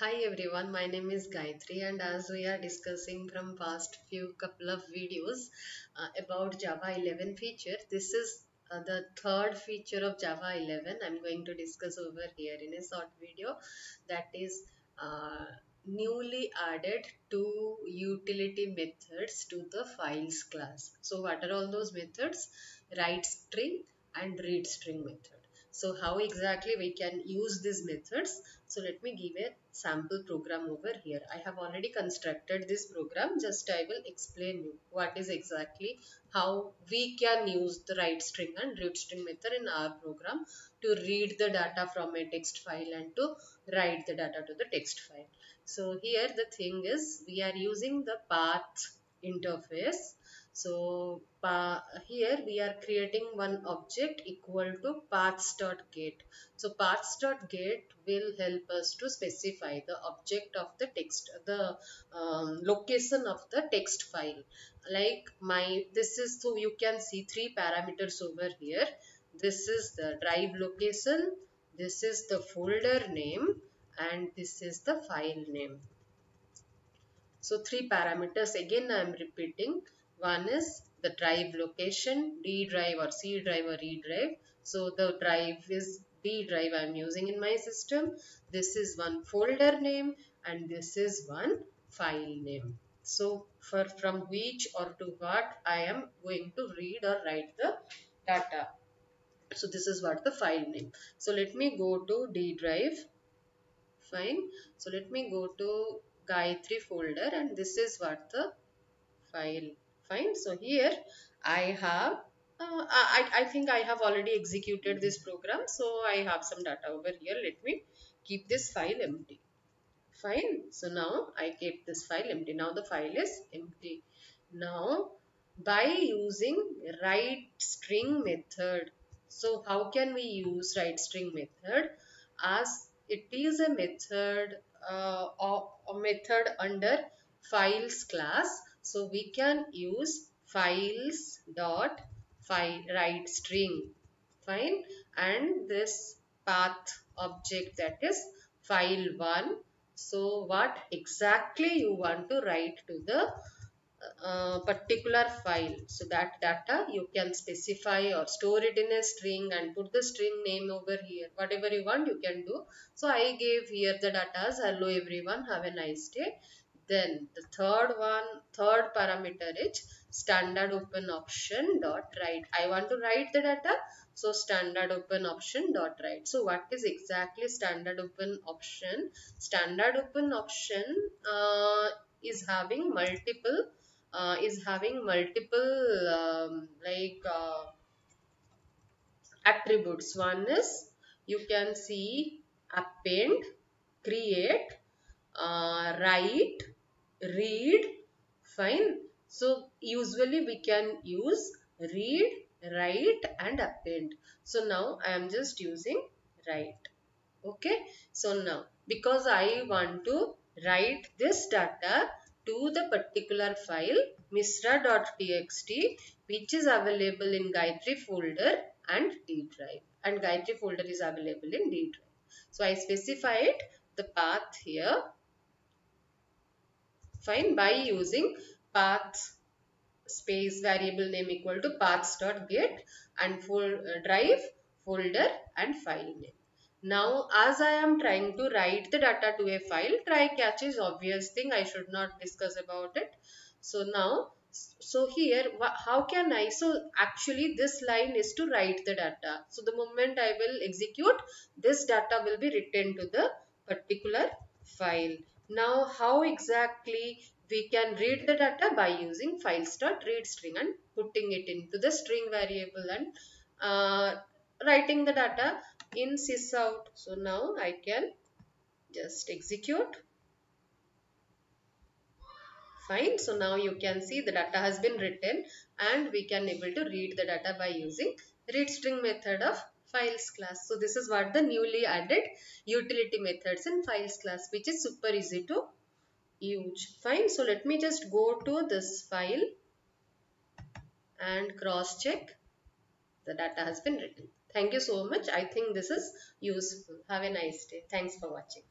Hi everyone, my name is Gayatri and as we are discussing from past few couple of videos uh, about Java 11 feature, this is uh, the third feature of Java 11 I'm going to discuss over here in a short video that is uh, newly added two utility methods to the files class. So what are all those methods? Write string and read string method. So how exactly we can use these methods? So let me give a sample program over here. I have already constructed this program. Just I will explain you what is exactly how we can use the write string and read string method in our program to read the data from a text file and to write the data to the text file. So here the thing is we are using the path interface so here we are creating one object equal to paths.get. So paths.get will help us to specify the object of the text, the um, location of the text file. Like my, this is, so you can see three parameters over here. This is the drive location, this is the folder name and this is the file name. So three parameters again I am repeating one is the drive location, D drive or C drive or E drive. So the drive is D drive I am using in my system. This is one folder name and this is one file name. So for from which or to what I am going to read or write the data. So this is what the file name. So let me go to D drive. Fine. So let me go to Gayatri folder and this is what the file fine. So here I have uh, I, I think I have already executed this program. So I have some data over here. Let me keep this file empty. Fine. So now I keep this file empty. Now the file is empty. Now by using write string method so how can we use write string method? As it is a method uh, a method under files class so we can use files dot file write string. Fine. And this path object that is file1 so what exactly you want to write to the uh, particular file? So that data you can specify or store it in a string and put the string name over here. Whatever you want you can do. So i gave here the data as hello everyone. Have a nice day then the third one, third parameter is standard open option dot write. I want to write the data. So standard open option dot write. So what is exactly standard open option? Standard open option uh, is having multiple uh, is having multiple um, like uh, attributes. One is you can see append, create, uh, write, read fine. So usually we can use read write and append. So now i am just using write. Okay? So now because i want to write this data to the particular file misra.txt which is available in Gayatri folder and D drive. And Gayatri folder is available in D drive. So I specified the path here fine by using path space variable name equal to paths dot get and full uh, drive folder and file name. Now as I am trying to write the data to a file try catch is obvious thing I should not discuss about it. So now so here how can I so actually this line is to write the data. So the moment I will execute this data will be written to the particular file. Now how exactly we can read the data by using files.read string and putting it into the string variable and uh, writing the data in sysout. So now I can just execute. Fine. So now you can see the data has been written and we can able to read the data by using read string method of files class. So this is what the newly added utility methods in files class which is super easy to use. Fine. So let me just go to this file and cross check the data has been written. Thank you so much. I think this is useful. Have a nice day. Thanks for watching.